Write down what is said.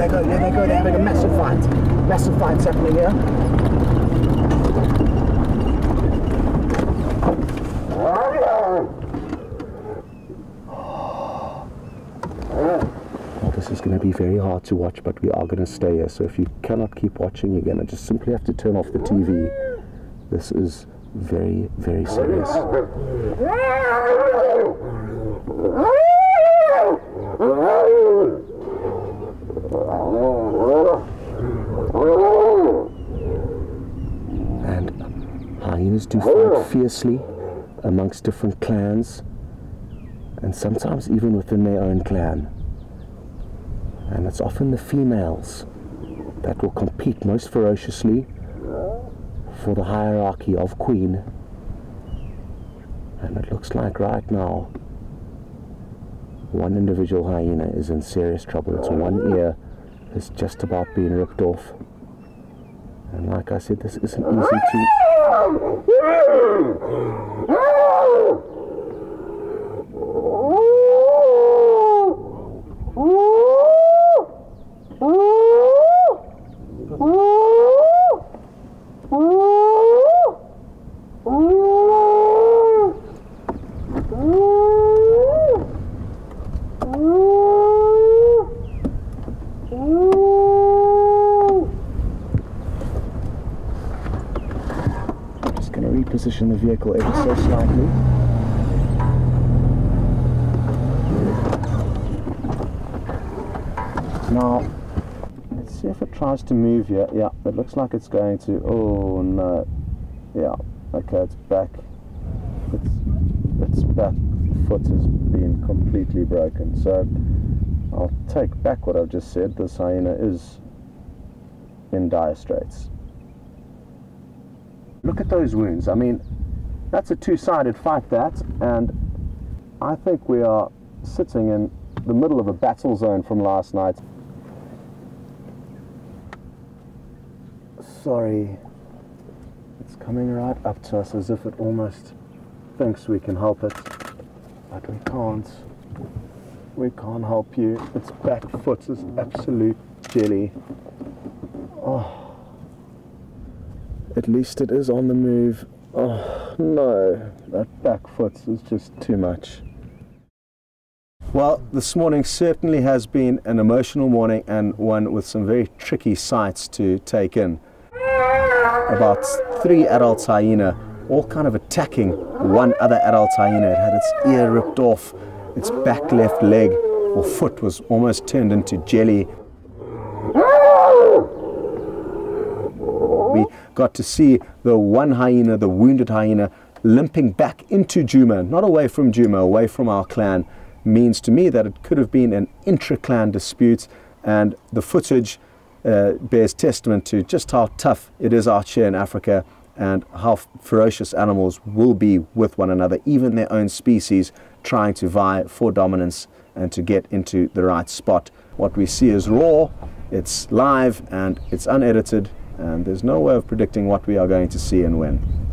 they go, there they go. They're having a massive fight. Massive fights happening here. Well, this is going to be very hard to watch, but we are going to stay here. So if you cannot keep watching, you're going to just simply have to turn off the TV. This is very, very serious. Hyenas do fight fiercely amongst different clans, and sometimes even within their own clan. And it's often the females that will compete most ferociously for the hierarchy of queen. And it looks like right now one individual hyena is in serious trouble. Its one ear is just about being ripped off. And like I said, this isn't easy to. reposition the vehicle ever so slightly. Now, let's see if it tries to move here. Yeah, it looks like it's going to. Oh no. Yeah, okay, it's back. Its, its back foot has been completely broken. So I'll take back what I've just said. This hyena is in dire straits. Look at those wounds. I mean, that's a two-sided fight, that, and I think we are sitting in the middle of a battle zone from last night. Sorry, it's coming right up to us as if it almost thinks we can help it, but we can't. We can't help you. Its back foot is absolute jelly. Oh. At least it is on the move. Oh no, that back foot is just too much. Well, this morning certainly has been an emotional morning and one with some very tricky sights to take in. About three adult hyena, all kind of attacking one other adult hyena. It had its ear ripped off, its back left leg or foot was almost turned into jelly. We got to see the one hyena, the wounded hyena, limping back into Juma, not away from Juma, away from our clan, means to me that it could have been an intra-clan dispute, and the footage uh, bears testament to just how tough it is out here in Africa and how ferocious animals will be with one another, even their own species, trying to vie for dominance and to get into the right spot. What we see is raw, it's live, and it's unedited, and there's no way of predicting what we are going to see and when.